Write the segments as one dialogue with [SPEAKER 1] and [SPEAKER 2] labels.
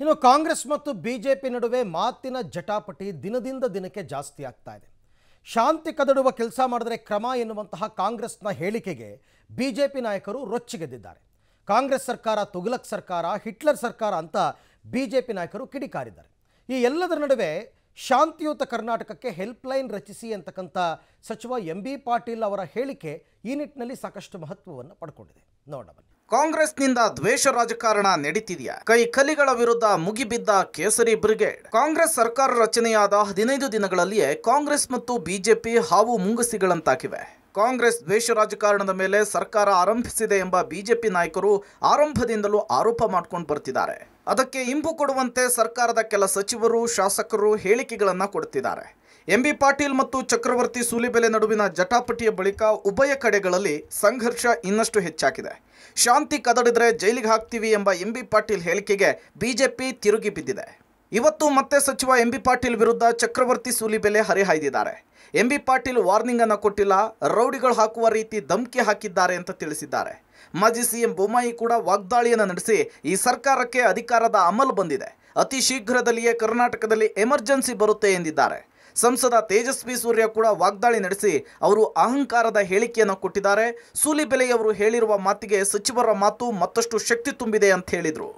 [SPEAKER 1] ಇನ್ನು ಕಾಂಗ್ರೆಸ್ ಮತ್ತು ಬಿಜೆಪಿ ನಡುವೆ ಮಾತಿನ ಜಟಾಪಟಿ ದಿನದಿಂದ ದಿನಕ್ಕೆ ಜಾಸ್ತಿ ಆಗ್ತಾ ಇದೆ. ಶಾಂತಿ ಕದಡುವ ಕೆಲಸ ಮಾಡಿದ್ರೆ ಕ್ರಮ ಎನ್ನುವಂತಹ ಕಾಂಗ್ರೆಸ್ನ ಹೇಳಿಕೆಗೆ ಬಿಜೆಪಿ ನಾಯಕರು ರೊಚ್ಚಿಗೆದ್ದಿದ್ದಾರೆ. ಕಾಂಗ್ರೆಸ್ ಸರ್ಕಾರ, ತುಘಲಕ್ ಸರ್ಕಾರ, ಹಿಟ್ಲರ್ ಸರ್ಕಾರ ಅಂತ ಬಿಜೆಪಿ ನಾಯಕರು ಕಿಡಿಕಾರಿದ್ದಾರೆ. ಈ ಎಲ್ಲದರ ನಡುವೆ ಶಾಂತಿಯುತ ಕರ್ನಾಟಕಕ್ಕೆ ಹೆಲ್ಪ್ಲೈನ್ ರಚಿಸಿ ಅಂತಕ್ಕಂಥ ಸಚಿವ ಎಂ ಪಾಟೀಲ್ ಅವರ ಹೇಳಿಕೆ ಈ ನಿಟ್ಟಿನಲ್ಲಿ ಸಾಕಷ್ಟು ಮಹತ್ವವನ್ನು ಪಡ್ಕೊಂಡಿದೆ. ನೋಡೋಣ
[SPEAKER 2] ಕಾಂಗ್ರೆಸ್ನಿಂದ ದ್ವೇಷ ರಾಜಕಾರಣ ನಡೀತಿದೆಯಾ? ಕೈ ಕಲಿಗಳ ವಿರುದ್ಧ ಮುಗಿಬಿದ್ದ ಕೇಸರಿ ಬ್ರಿಗೇಡ್. ಕಾಂಗ್ರೆಸ್ ಸರ್ಕಾರ ರಚನೆಯಾದ ಹದಿನೈದು ದಿನಗಳಲ್ಲಿಯೇ ಕಾಂಗ್ರೆಸ್ ಮತ್ತು ಬಿಜೆಪಿ ಹಾವು ಮುಂಗುಸಿಗಳಂತಾಗಿವೆ. ಕಾಂಗ್ರೆಸ್ ದ್ವೇಷ ರಾಜಕಾರಣದ ಮೇಲೆ ಸರ್ಕಾರ ಆರಂಭಿಸಿದೆ ಎಂಬ ಬಿಜೆಪಿ ನಾಯಕರು ಆರಂಭದಿಂದಲೂ ಆರೋಪ ಮಾಡ್ಕೊಂಡು ಬರ್ತಿದ್ದಾರೆ. ಅದಕ್ಕೆ ಇಂಬು ಕೊಡುವಂತೆ ಸರ್ಕಾರದ ಕೆಲ ಸಚಿವರು, ಶಾಸಕರು ಹೇಳಿಕೆಗಳನ್ನು ಕೊಡುತ್ತಿದ್ದಾರೆ ಎಂಬಿ ಪಾಟೀಲ್ ಮತ್ತು ಚಕ್ರವರ್ತಿ ಸೂಲಿಬೆಲೆ ನಡುವಿನ ಜಟಾಪಟಿಯ ಬಳಿಕ ಉಭಯ ಕಡೆಗಳಲ್ಲಿ ಸಂಘರ್ಷ ಇನ್ನಷ್ಟು ಹೆಚ್ಚಾಗಿದೆ. ಶಾಂತಿ ಕದಡಿದ್ರೆ ಜೈಲಿಗೆ ಹಾಕ್ತೀವಿ ಎಂಬ ಎಂಬಿ ಪಾಟೀಲ್ ಹೇಳಿಕೆಗೆ ಬಿಜೆಪಿ ತಿರುಗಿ ಬಿದ್ದಿದೆ. ಇವತ್ತು ಮತ್ತೆ ಸಚಿವ ಎಂಬಿ ಪಾಟೀಲ್ ವಿರುದ್ಧ ಚಕ್ರವರ್ತಿ ಸೂಲಿಬೆಲೆ ಹರಿಹಾಯ್ದಿದ್ದಾರೆ. ಎಂಬಿ ಪಾಟೀಲ್ ವಾರ್ನಿಂಗ್ ಅನ್ನು ಕೊಟ್ಟಿಲ್ಲ, ರೌಡಿಗಳು ಹಾಕುವ ರೀತಿ ಧಮಕಿ ಹಾಕಿದ್ದಾರೆ ಅಂತ ತಿಳಿಸಿದ್ದಾರೆ. ಮಾಜಿ ಸಿಎಂ ಬೊಮ್ಮಾಯಿ ಕೂಡ ವಾಗ್ದಾಳಿಯನ್ನು ನಡೆಸಿ ಈ ಸರ್ಕಾರಕ್ಕೆ ಅಧಿಕಾರದ ಅಮಲು ಬಂದಿದೆ. ಅತಿ ಶೀಘ್ರದಲ್ಲಿಯೇ ಕರ್ನಾಟಕದಲ್ಲಿ ಎಮರ್ಜೆನ್ಸಿ ಬರುತ್ತೆ ಎಂದಿದ್ದಾರೆ. ಸಂಸದ ತೇಜಸ್ವಿ ಸೂರ್ಯ ಕೂಡ ವಾಗ್ದಾಳಿ ನಡೆಸಿ ಅವರು ಅಹಂಕಾರದ ಹೇಳಿಕೆಯನ್ನು ಕೊಟ್ಟಿದ್ದಾರೆ. ಸೂಲಿಬೆಲೆಯವರು ಹೇಳಿರುವ ಮಾತಿಗೆ ಸಚಿವರ ಮಾತು ಮತ್ತಷ್ಟು ಶಕ್ತಿ ತುಂಬಿದೆ ಅಂತ ಹೇಳಿದರು.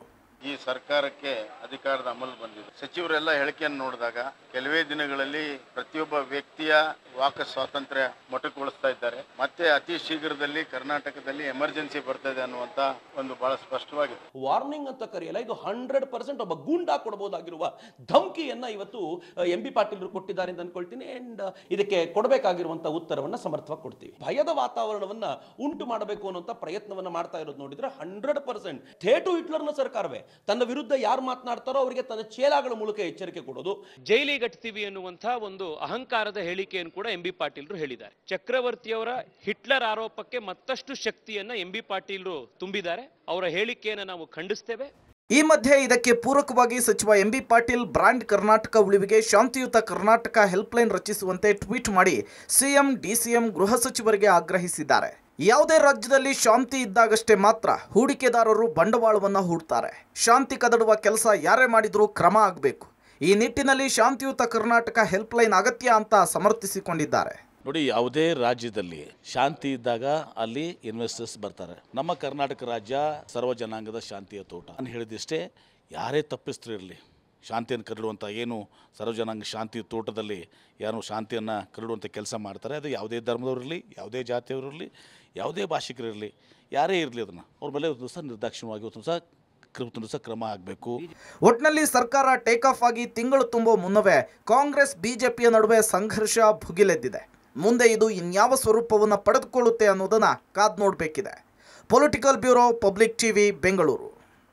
[SPEAKER 3] ಈ ಸರ್ಕಾರಕ್ಕೆ ಅಧಿಕಾರದ ಅಮಲು ಬಂದಿದೆ. ಸಚಿವರೆಲ್ಲ ಹೇಳಿಕೆಯನ್ನು ನೋಡಿದಾಗ ಕೆಲವೇ ದಿನಗಳಲ್ಲಿ ಪ್ರತಿಯೊಬ್ಬ ವ್ಯಕ್ತಿಯ ವಾಕ್ ಸ್ವಾತಂತ್ರ್ಯ ಮೊಟಕುಗೊಳಿಸ್ತಾ ಇದ್ದಾರೆ. ಮತ್ತೆ ಅತಿ ಶೀಘ್ರದಲ್ಲಿ ಕರ್ನಾಟಕದಲ್ಲಿ ಎಮರ್ಜೆನ್ಸಿ ಬರ್ತದೆ ಅನ್ನುವಂತ ಒಂದು ಬಹಳ ಸ್ಪಷ್ಟವಾಗಿದೆ.
[SPEAKER 4] ವಾರ್ನಿಂಗ್ ಅಂತ ಕರೆಯಲ್ಲ, ಇದು ಹಂಡ್ರೆಡ್ ಪರ್ಸೆಂಟ್ ಒಬ್ಬ ಗೂಂಡಾ ಕೊಡಬಹುದಾಗಿರುವ ಧಮಕಿಯನ್ನ ಇವತ್ತು ಎಂ ಬಿ ಪಾಟೀಲ್ ಕೊಟ್ಟಿದ್ದಾರೆ ಅಂತ ಅನ್ಕೊಳ್ತೀನಿ. ಅಂಡ್ ಇದಕ್ಕೆ ಕೊಡಬೇಕಾಗಿರುವಂತಹ ಉತ್ತರವನ್ನ ಸಮರ್ಥವಾಗಿ ಕೊಡ್ತೀವಿ. ಭಯದ ವಾತಾವರಣವನ್ನ ಉಂಟು ಮಾಡಬೇಕು ಅನ್ನುವಂಥ ಪ್ರಯತ್ನವನ್ನ ಮಾಡ್ತಾ ಇರೋದು ನೋಡಿದ್ರೆ ಹಂಡ್ರೆಡ್ ಪರ್ಸೆಂಟ್ ಥೇಟು ಹಿಟ್ಲರ್ನ ಸರ್ಕಾರವೇ. ತನ್ನ ವಿರುದ್ಧ ಯಾರು ಮಾತನಾಡ್ತಾರೋ ಅವರಿಗೆ ತನ್ನ ಚೇಲಾಗಳ ಮೂಲಕ ಎಚ್ಚರಿಕೆ ಕೊಡೋದು.
[SPEAKER 5] ಜೈಲಿ ಗಟ್ತೀವಿ ಎನ್ನುವಂತಹ ಒಂದು ಅಹಂಕಾರದ ಹೇಳಿಕೆಯನ್ನು ಕೂಡ ಎಂ ಬಿ ಪಾಟೀಲ್ರು ಹೇಳಿದ್ದಾರೆ. ಚಕ್ರವರ್ತಿಯವರ ಹಿಟ್ಲರ್ ಆರೋಪಕ್ಕೆ ಮತ್ತಷ್ಟು ಶಕ್ತಿಯನ್ನ ಎಂ ಬಿ ಪಾಟೀಲ್ರು ತುಂಬಿದ್ದಾರೆ. ಅವರ ಹೇಳಿಕೆಯನ್ನು ನಾವು ಖಂಡಿಸ್ತೇವೆ.
[SPEAKER 2] ಈ ಮಧ್ಯೆ ಇದಕ್ಕೆ ಪೂರಕವಾಗಿ ಸಚಿವ M B Patil brand Karnataka ಉಳಿವಿಗೆ ಶಾಂತಿಯುತ ಕರ್ನಾಟಕ ಹೆಲ್ಪ್ಲೈನ್ ರಚಿಸುವಂತೆ ಟ್ವೀಟ್ ಮಾಡಿ ಸಿಎಂ ಡಿಸಿಎಂ ಗೃಹ ಸಚಿವರಿಗೆ ಆಗ್ರಹಿಸಿದ್ದಾರೆ. ಯಾವುದೇ ರಾಜ್ಯದಲ್ಲಿ ಶಾಂತಿ ಇದ್ದಾಗಷ್ಟೇ ಮಾತ್ರ ಹೂಡಿಕೆದಾರರು ಬಂಡವಾಳವನ್ನು ಹೂಡ್ತಾರೆ. ಶಾಂತಿ ಕದಡುವ ಕೆಲಸ ಯಾರೇ ಮಾಡಿದರೂ ಕ್ರಮ ಆಗಬೇಕು. ಈ ನಿಟ್ಟಿನಲ್ಲಿ ಶಾಂತಿಯುತ ಕರ್ನಾಟಕ ಹೆಲ್ಪ್ಲೈನ್ ಅಗತ್ಯ ಅಂತ ಸಮರ್ಥಿಸಿಕೊಂಡಿದ್ದಾರೆ.
[SPEAKER 6] ನೋಡಿ, ಯಾವುದೇ ರಾಜ್ಯದಲ್ಲಿ ಶಾಂತಿ ಇದ್ದಾಗ ಅಲ್ಲಿ ಇನ್ವೆಸ್ಟರ್ಸ್ ಬರ್ತಾರೆ. ನಮ್ಮ ಕರ್ನಾಟಕ ರಾಜ್ಯ ಸರ್ವ ಜನಾಂಗದ ಶಾಂತಿಯ ತೋಟ. ಅಂತ ಹೇಳಿದಿಷ್ಟೇ, ಯಾರೇ ತಪ್ಪಿಸ್ತಿರಲಿ ಶಾಂತಿಯನ್ನು ಕರಡುವಂಥ ಏನು ಸರ್ವಜನಾಂಗ ಶಾಂತಿ ತೋಟದಲ್ಲಿ ಯಾರು ಶಾಂತಿಯನ್ನು ಕರಡುವಂಥ ಕೆಲಸ ಮಾಡ್ತಾರೆ, ಅದು ಯಾವುದೇ ಧರ್ಮದವರಿರಲಿ ಯಾವುದೇ ಜಾತಿಯವರಿರಲಿ ಯಾವುದೇ ಭಾಷಿಕರಿರಲಿ ಯಾರೇ ಇರಲಿ ಅದನ್ನು. ಅವ್ರ ಮೇಲೆ ಒಂದು ಸಹ ನಿರ್ದಾಕ್ಷಿಣ್ಯವಾಗಿ ಒಂದು ಸಹ ದಿವಸ ಕ್ರಮ ಆಗಬೇಕು.
[SPEAKER 2] ಒಟ್ನಲ್ಲಿ ಸರ್ಕಾರ ಟೇಕ್ ಆಫ್ ಆಗಿ ತಿಂಗಳು ತುಂಬೋ ಮುನ್ನವೇ ಕಾಂಗ್ರೆಸ್, ಬಿಜೆಪಿಯ ನಡುವೆ ಸಂಘರ್ಷ ಭುಗಿಲೆದ್ದಿದೆ. ಮುಂದೆ ಇದು ಇನ್ಯಾವ ಸ್ವರೂಪವನ್ನು ಪಡೆದುಕೊಳ್ಳುತ್ತೆ ಅನ್ನೋದನ್ನು ಕಾದ್ ನೋಡಬೇಕಿದೆ. Political bureau public TV Bengaluru